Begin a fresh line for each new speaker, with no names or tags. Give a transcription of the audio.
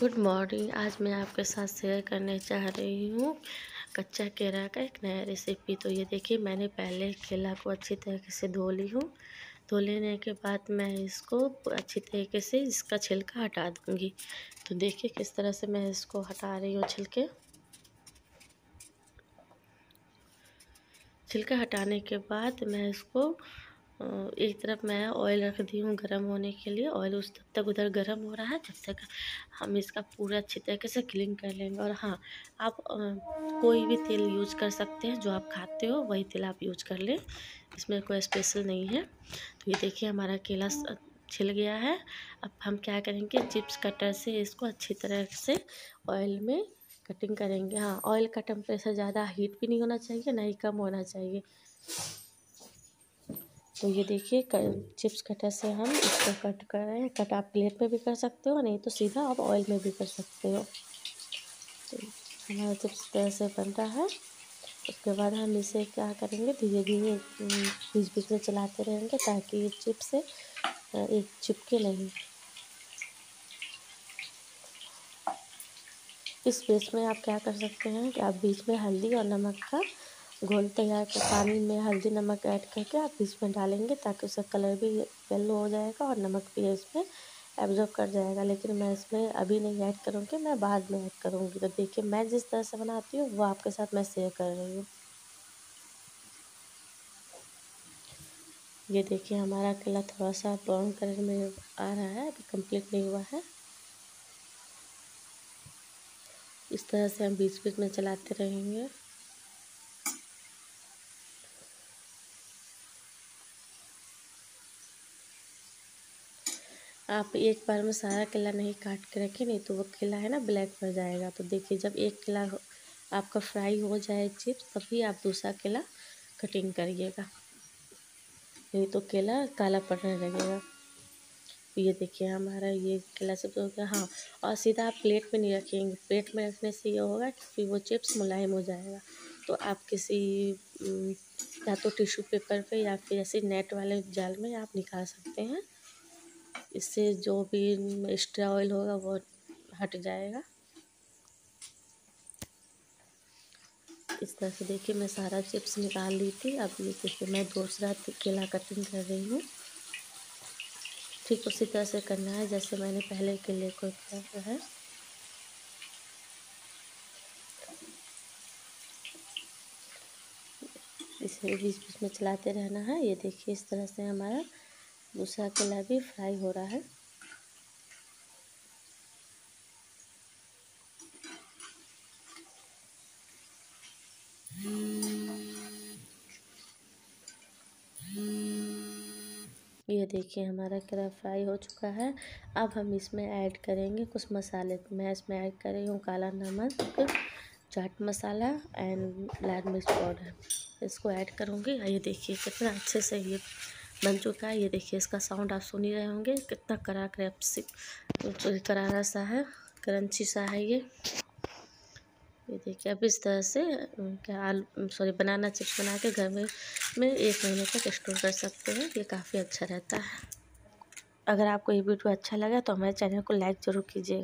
Good morning आज मैं आपके साथ शेयर करने चाह रही हूँ कच्चा केला का एक नया रेसिपी तो ये देखिए, मैंने पहले केला को अच्छी तरीके से धो ली हूँ। धो लेने के बाद मैं इसको अच्छी तरीके से इसका छिलका हटा दूँगी। तो देखिए किस तरह से मैं इसको हटा रही हूँ छिलके। छिलका हटाने के बाद मैं इसको एक तरफ़ मैं ऑयल रख दी हूँ गर्म होने के लिए ऑयल उस तब तक उधर गर्म हो रहा है जब तक हम इसका पूरा अच्छी तरीके से क्लीन कर लेंगे। और हाँ आप कोई भी तेल यूज़ कर सकते हैं जो आप खाते हो, वही तेल आप यूज़ कर लें। इसमें कोई स्पेशल नहीं है। तो ये देखिए हमारा केला छिल गया है। अब हम क्या करेंगे चिप्स कटर से इसको अच्छी तरह से ऑयल में कटिंग करेंगे। हाँ ऑयल का टेम्परेचर ज़्यादा हीट भी नहीं होना चाहिए, ना ही कम होना चाहिए। तो ये देखिए चिप्स कटर से हम इसको कट कर। रहे हैं कट आप प्लेट में भी कर सकते हो, नहीं तो सीधा आप ऑयल में भी कर सकते हो। तो हमारा चिप्स तरह से बन रहा है। उसके बाद हम इसे क्या करेंगे, धीरे धीरे बीच बीच में चलाते रहेंगे ताकि ये चिप्स से एक चिपके नहीं। इस पेस्ट में आप क्या कर सकते हैं कि आप बीच में हल्दी और नमक का घोल तैयार कर पानी में हल्दी नमक ऐड करके आप इसमें डालेंगे ताकि उसका कलर भी येलो हो जाएगा और नमक भी इसमें एब्जॉर्ब कर जाएगा। लेकिन मैं इसमें अभी नहीं ऐड करूँगी, मैं बाद में ऐड करूँगी। तो देखिए, मैं जिस तरह से बनाती हूँ, वो आपके साथ मैं शेयर कर रही हूँ। ये देखिए, हमारा केला थोड़ा सा ब्राउन कलर में आ रहा है, अभी कंप्लीट नहीं हुआ है। इस तरह से हम बीच बीच में चलाते रहेंगे। आप एक बार में सारा केला नहीं काट के रखें, नहीं तो वो केला है ना ब्लैक पड़ जाएगा। तो देखिए, जब एक केला आपका फ्राई हो जाए चिप्स, तभी आप दूसरा केला कटिंग करिएगा। नहीं तो केला काला पड़ने लगेगा। ये देखिए, हमारा ये केला चिप्स हो गया। हाँ और सीधा आप प्लेट में नहीं रखेंगे। प्लेट में रखने से ये होगा कि वो चिप्स मुलायम हो जाएगा। तो आप किसी या तो टिश्यू पेपर पे या फिर ऐसे नेट वाले जाल में आप निकाल सकते हैं। इससे जो भी एक्स्ट्रा ऑयल होगा वो हट जाएगा। इस तरह से देखिए मैं सारा चिप्स निकाल ली थी। अब ये देखिए मैं दूसरा केला कटिंग कर रही हूँ। ठीक उसी तरह से करना है जैसे मैंने पहले केले को किया है। इसे बीच बीच में चलाते रहना है। ये देखिए इस तरह से हमारा दूसरा केला भी फ्राई हो रहा है। ये देखिए हमारा केला फ्राई हो चुका है। अब हम इसमें ऐड करेंगे कुछ मसाले। मैं इसमें ऐड कर रही हूँ काला नमक, चाट मसाला एंड लाल मिर्च पाउडर इसको ऐड करूँगी। ये देखिए कितना अच्छे से ये बन चुका है। ये देखिए, इसका साउंड आप सुन ही रहे होंगे। कितना करा क्रैप्सी करारा सा है, क्रंची सा है ये। ये देखिए, अब इस तरह से क्या आलू सॉरी बनाना चिप्स बना के घर में में एक महीने तक स्टोर कर सकते हैं। ये काफ़ी अच्छा रहता है। अगर आपको ये वीडियो अच्छा लगा तो हमारे चैनल को लाइक ज़रूर कीजिएगा।